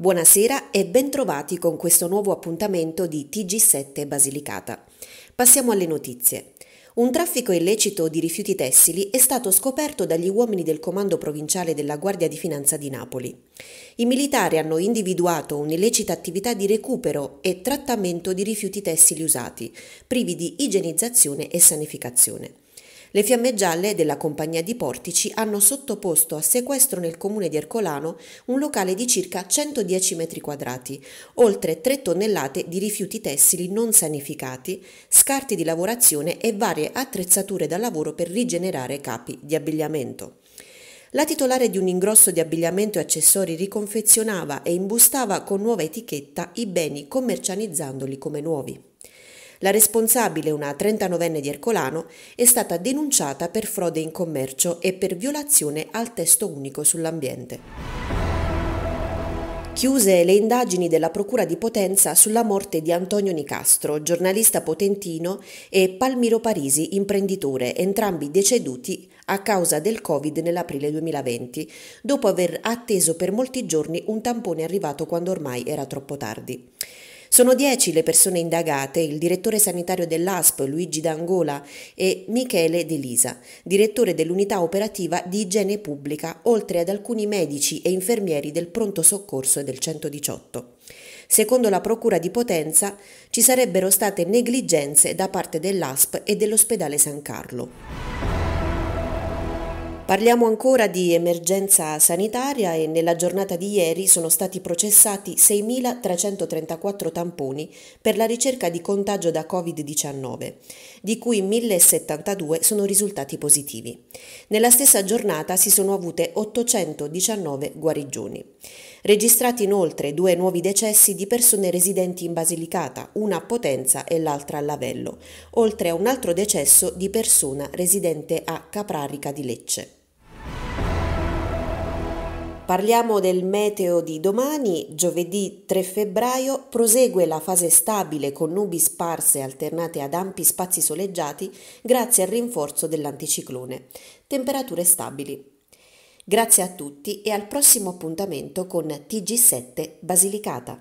Buonasera e bentrovati con questo nuovo appuntamento di TG7 Basilicata. Passiamo alle notizie. Un traffico illecito di rifiuti tessili è stato scoperto dagli uomini del Comando Provinciale della Guardia di Finanza di Napoli. I militari hanno individuato un'illecita attività di recupero e trattamento di rifiuti tessili usati, privi di igienizzazione e sanificazione. Le fiamme gialle della compagnia di portici hanno sottoposto a sequestro nel comune di Ercolano un locale di circa 110 metri quadrati, oltre 3 tonnellate di rifiuti tessili non sanificati, scarti di lavorazione e varie attrezzature da lavoro per rigenerare capi di abbigliamento. La titolare di un ingrosso di abbigliamento e accessori riconfezionava e imbustava con nuova etichetta i beni commercializzandoli come nuovi. La responsabile, una 39enne di Ercolano, è stata denunciata per frode in commercio e per violazione al testo unico sull'ambiente. Chiuse le indagini della Procura di Potenza sulla morte di Antonio Nicastro, giornalista potentino, e Palmiro Parisi, imprenditore, entrambi deceduti a causa del Covid nell'aprile 2020, dopo aver atteso per molti giorni un tampone arrivato quando ormai era troppo tardi. Sono dieci le persone indagate, il direttore sanitario dell'ASP Luigi D'Angola e Michele De Lisa, direttore dell'unità operativa di igiene pubblica, oltre ad alcuni medici e infermieri del pronto soccorso e del 118. Secondo la Procura di Potenza ci sarebbero state negligenze da parte dell'ASP e dell'ospedale San Carlo. Parliamo ancora di emergenza sanitaria e nella giornata di ieri sono stati processati 6.334 tamponi per la ricerca di contagio da Covid-19, di cui 1.072 sono risultati positivi. Nella stessa giornata si sono avute 819 guarigioni. Registrati inoltre due nuovi decessi di persone residenti in Basilicata, una a Potenza e l'altra a Lavello, oltre a un altro decesso di persona residente a Caprarica di Lecce. Parliamo del meteo di domani, giovedì 3 febbraio, prosegue la fase stabile con nubi sparse alternate ad ampi spazi soleggiati grazie al rinforzo dell'anticiclone. Temperature stabili. Grazie a tutti e al prossimo appuntamento con TG7 Basilicata.